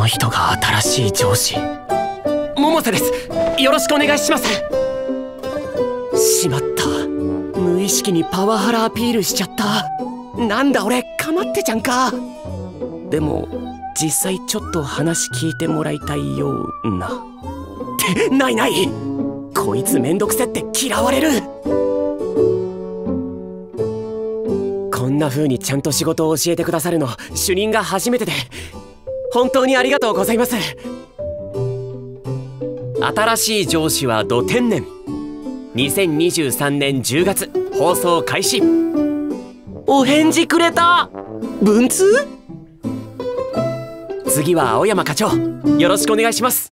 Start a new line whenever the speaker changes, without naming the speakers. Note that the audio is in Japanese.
の人が新しい上司。百瀬です。よろしくお願いします。しまった。無意識にパワハラアピールしちゃった。なんだ俺かまってちゃんか。でも実際ちょっと話聞いてもらいたいような。ってないない。こいつめんどくせって嫌われる。こんな風にちゃんと仕事を教えてくださるの主任が初めてで。本当にありがとうございます。新しい上司は土天然。2023年10月放送開始。お返事くれた。文通？次は青山課長。よろしくお願いします。